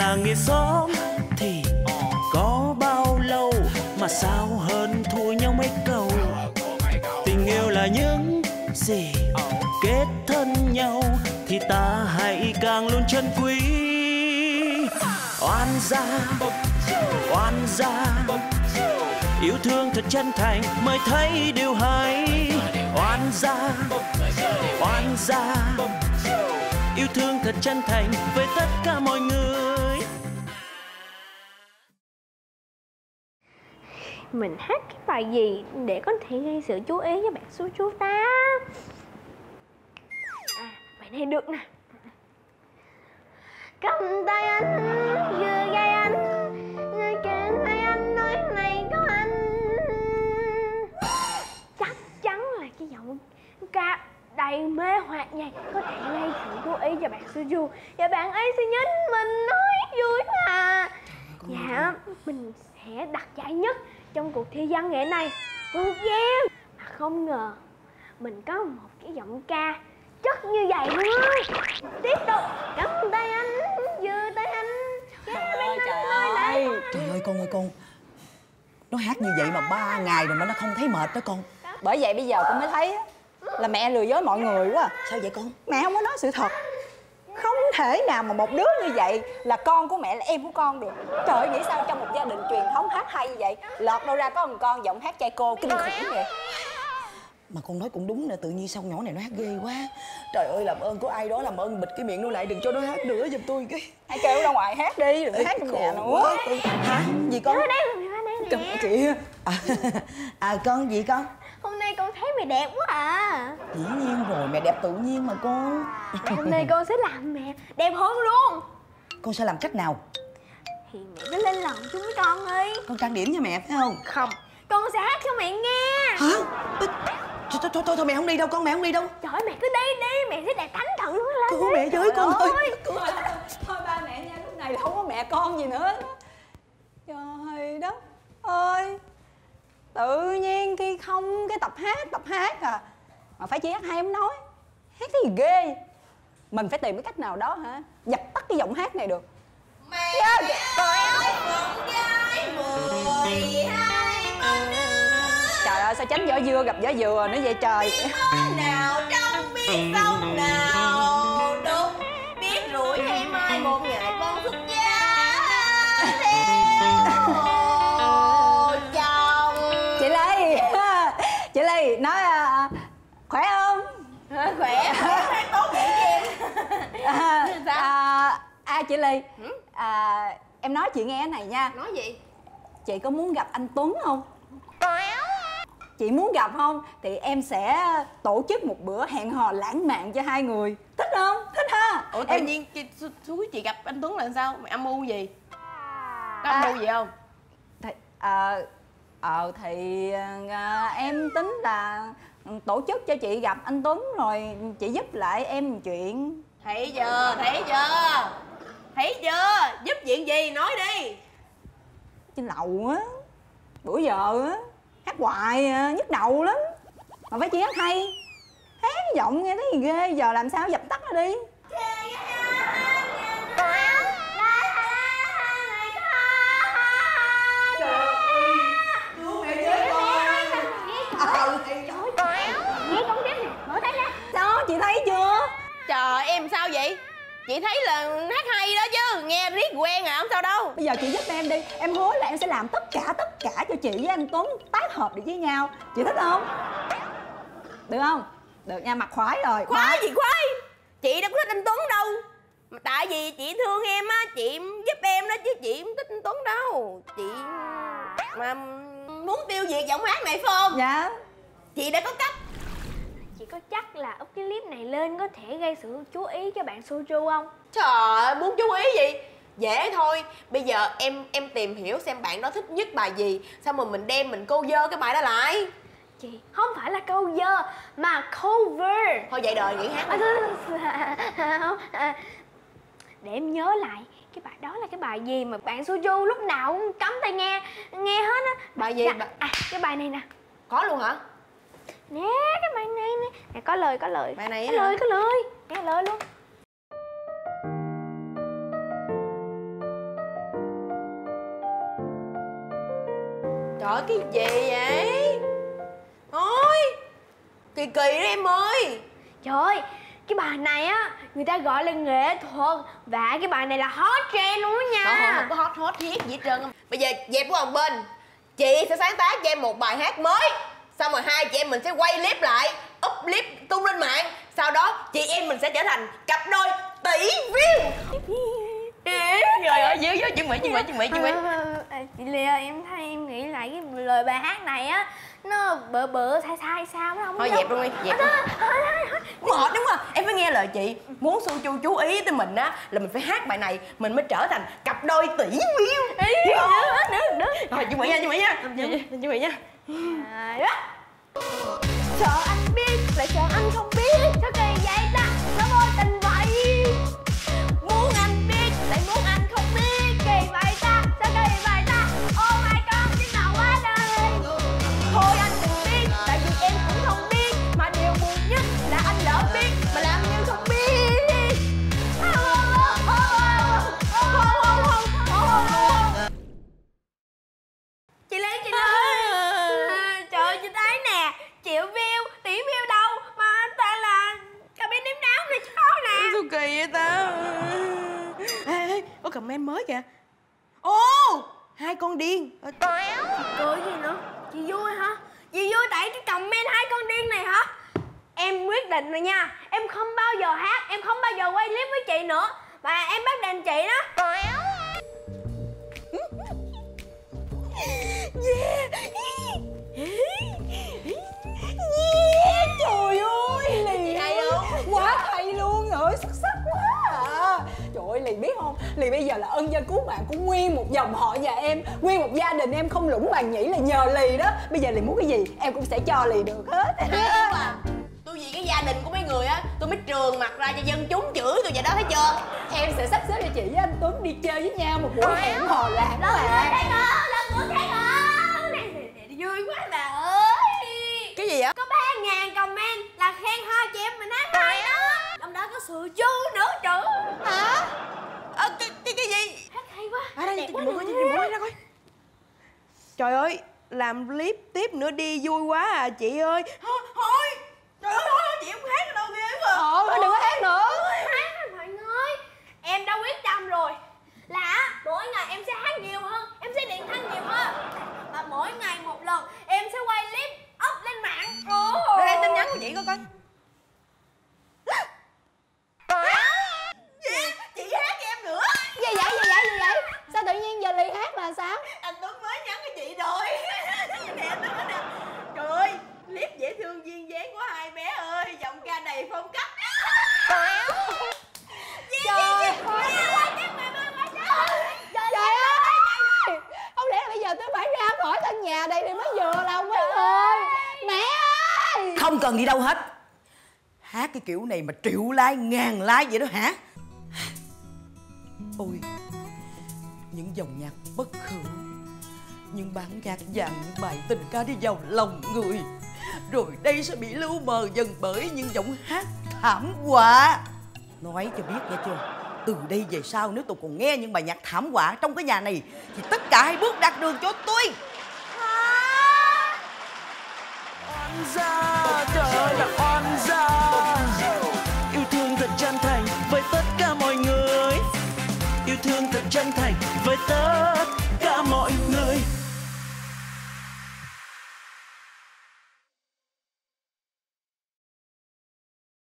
làng nghĩa xóm thì có bao lâu mà sao hơn thua nhau mấy câu? Tình yêu là những gì kết thân nhau thì ta hãy càng luôn trân quý. Oan gia oan gia, yêu thương thật chân thành mới thấy điều hay. Oan gia oan gia, yêu thương thật chân thành với tất cả mọi người. Mình hát cái bài gì để có thể gây sự chú ý với bạn su chú ta. À bài này được nè. Cầm tay anh vừa gai anh người kề vai anh nói này có anh. Chắc chắn là cái giọng ca đầy mê hoặc này có thể gây sự chú ý cho bạn Suju và bạn ấy sẽ nhấn mình nói vui mà dạ mình sẽ đặt giải nhất trong cuộc thi văn nghệ này. Một game mà không ngờ mình có một cái giọng ca chất như vậy luôn. Tiếp tục cầm tay anh vừa tay anh. Trời ơi, trời ơi. Trời ơi con ơi con. Nó hát như vậy mà ba ngày rồi mà nó không thấy mệt đó con. Bởi vậy bây giờ con mới thấy á, là mẹ lừa dối mọi người quá à. Sao vậy con? Mẹ không có nói sự thật thể nào mà một đứa như vậy là con của mẹ là em của con được? Trời ơi nghĩ sao trong một gia đình truyền thống hát hay như vậy? Lọt đâu ra có một con giọng hát trai cô kinh khủng vậy? Mà con nói cũng đúng nè Tự nhiên sao nhỏ này nó hát ghê quá. Trời ơi làm ơn có ai đó làm ơn bịt cái miệng nó lại Đừng cho nó hát nữa giùm tôi cái. Hãy kêu ra ngoài hát đi, đừng hát trong nhà nữa. Hả? Gì con? Ở đây ở đây nè. Cầm chị. À, à con gì con con thấy mày đẹp quá à. Dĩ nhiên rồi mẹ đẹp tự nhiên mà con hôm nay con sẽ làm mẹ đẹp hơn luôn. Con sẽ làm cách nào? Thì mẹ cứ lên lòng chung với con đi. Con trang điểm cho mẹ phải không? Không con sẽ hát cho mẹ nghe. Hả? Thôi, thôi, thôi, thôi mẹ không đi đâu con mẹ không đi đâu. Trời ơi, mẹ cứ đi đi mẹ sẽ đẹp thánh luôn lên Cứu mẹ với con ơi. Thôi, thôi ba mẹ nha, lúc này là không có mẹ con gì nữa. Trời đất ơi Tự nhiên khi không cái tập hát, tập hát à Mà phải chỉ hát hay không nói. Hát cái gì ghê? Mình phải tìm cái cách nào đó hả? Dập tắt cái giọng hát này được. Mẹ Trời ơi Trời ơi sao tránh vỏ dưa gặp vỏ dừa nữa vậy trời? Nào trong biết sông nào chị Ly. À, em nói chị nghe cái này nha. Nói gì? Chị có muốn gặp anh Tuấn không? Chị muốn gặp không? Thì em sẽ tổ chức một bữa hẹn hò lãng mạn cho hai người. Thích không? Thích ha? Ủa tự em nhiên chị thúi chị gặp anh tuấn là sao? Mày âm mưu gì? Có âm À. mưu gì không? Thì, à, ờ thì à, em tính là tổ chức cho chị gặp anh Tuấn rồi chị giúp lại em một chuyện. Thấy chưa? Thấy chưa thấy chưa? Giúp chuyện gì? Nói đi. Trên lầu á bữa giờ á hát hoài à, nhức đầu lắm. Mà phải chỉ hát hay. Hát cái giọng nghe thấy ghê. Giờ làm sao dập tắt nó đi? Chị trời em sao vậy chị thấy là hát hay đó chứ nghe riết quen à không sao đâu. Bây giờ chị giúp em đi em hứa là em sẽ làm tất cả tất cả cho chị với anh tuấn tác hợp được với nhau. Chị thích không? Được không? Được nha mặt khoái rồi. Khoái gì khoái? Chị đâu có thích anh tuấn đâu. Tại vì chị thương em á chị giúp em đó chứ chị không thích anh tuấn đâu. Chị mà muốn tiêu diệt giọng hát này phải không? Dạ. Chị đã có cách có chắc là up cái clip này lên có thể gây sự chú ý cho bạn Soju không? Trời ơi muốn chú ý gì? Dễ thôi. Bây giờ em em tìm hiểu xem bạn đó thích nhất bài gì xong rồi mình đem mình cô dơ cái bài đó lại. Chị không phải là câu dơ mà cover. Thôi vậy đời nghỉ hát À, à, để em nhớ lại cái bài đó là cái bài gì mà bạn Soju lúc nào cũng cắm tai nghe nghe hết á. Bài gì? Dạ, Bài- à cái bài này nè. Có luôn hả nè cái bài này nè. Nè có lời có lời. Bài này có lời có lời. Nghe lời luôn. Trời cái gì vậy? Ôi kỳ kỳ đó em ơi. Trời cái bài này á người ta gọi là nghệ thuật. Và cái bài này là hot trend luôn nha. Không, không, không có hot hot thiết gì hết trơn. Bây giờ dẹp qua một bên. Chị sẽ sáng tác cho em một bài hát mới. Xong rồi hai chị em mình sẽ quay clip lại Up clip tung lên mạng. Sau đó chị em mình sẽ trở thành cặp đôi tỷ view. Trời ơi, dữ dữ, chuẩn bị, chuẩn bị, chuẩn bị, chuẩn bị chị Lê ơi, em thấy em nghĩ lại cái lời bài hát này á nó bự bự sai sai sao nó không Thôi dẹp luôn đi, dẹp luôn. Mệt đúng không? Em phải nghe lời chị Muốn su chu chú ý tới mình á Là mình phải hát bài này Mình mới trở thành cặp đôi tỷ view. Rồi, chuẩn bị nha, chuẩn bị nha. Chuẩn bị nha À, đó. Sợ anh biết, lại sợ anh không biết Sao kỳ vậy ta, con điên. Ờ, Cười gì nữa? Chị vui hả? Chị vui tại cái comment hai con điên này hả? Em quyết định rồi nha. Em không bao giờ hát Em không bao giờ quay clip với chị nữa. Và em bắt định chị đó. Trời Lì bây giờ là ân nhân cứu mạng của nguyên một dòng họ nhà em Nguyên một gia đình em không lũng bàn nhĩ là nhờ Lì đó. Bây giờ Lì muốn cái gì Em cũng sẽ cho Lì được hết. Quá Tôi vì cái gia đình của mấy người á Tôi mới trường mặt ra cho dân chúng chửi tôi vậy đó thấy chưa? Em sẽ sắp xếp cho chị với anh Tuấn đi chơi với nhau một buổi hẹn hò lạc đó à Thấy không Lần nữa thấy không Vui quá bà ơi. Cái gì vậy Có 3.000 comment là khen hai chị em mình hát hay đó Trong đó có sự chú nữa chữ Hả Ờ, cái, cái, cái gì Hát À đây, chị mua coi, chị ra coi. Trời ơi, làm clip tiếp nữa đi vui quá à chị ơi. Thôi, thôi Trời ơi, thôi, chị không hát nữa đâu ghê quá Ờ thôi đừng có hát nữa hát rồi mọi người em đã quyết tâm rồi là mỗi ngày em sẽ hát nhiều hơn em sẽ điện thanh nhiều hơn và mỗi ngày một lần em sẽ quay clip up lên mạng Ồ. Đây, đây, tin nhắn của chị coi coi Chị, chị hát cho em nữa Gì vậy gì vậy gì vậy Sao tự nhiên giờ Lì hát là sao Anh Tuấn mới nhắn cho chị rồi Nè, anh Tuấn nè Trời ơi, clip dễ thương duyên dáng của hai bé ơi Giọng ca đầy phong cách Trời Trời ơi Không lẽ là bây giờ tôi phải ra khỏi căn nhà đây để mới vừa lòng mấy người Mẹ ơi. Không cần đi đâu hết. Hát cái kiểu này mà triệu like ngàn like vậy đó hả? Ôi Những dòng nhạc bất khử Những bản nhạc dàn những bài tình ca đi vào lòng người. Rồi đây sẽ bị lưu mờ dần bởi những giọng hát thảm họa. Nói cho biết nghe chưa? Từ đây về sau nếu tôi còn nghe những bài nhạc thảm họa trong cái nhà này Thì tất cả hãy bước đặt đường cho tôi oan gia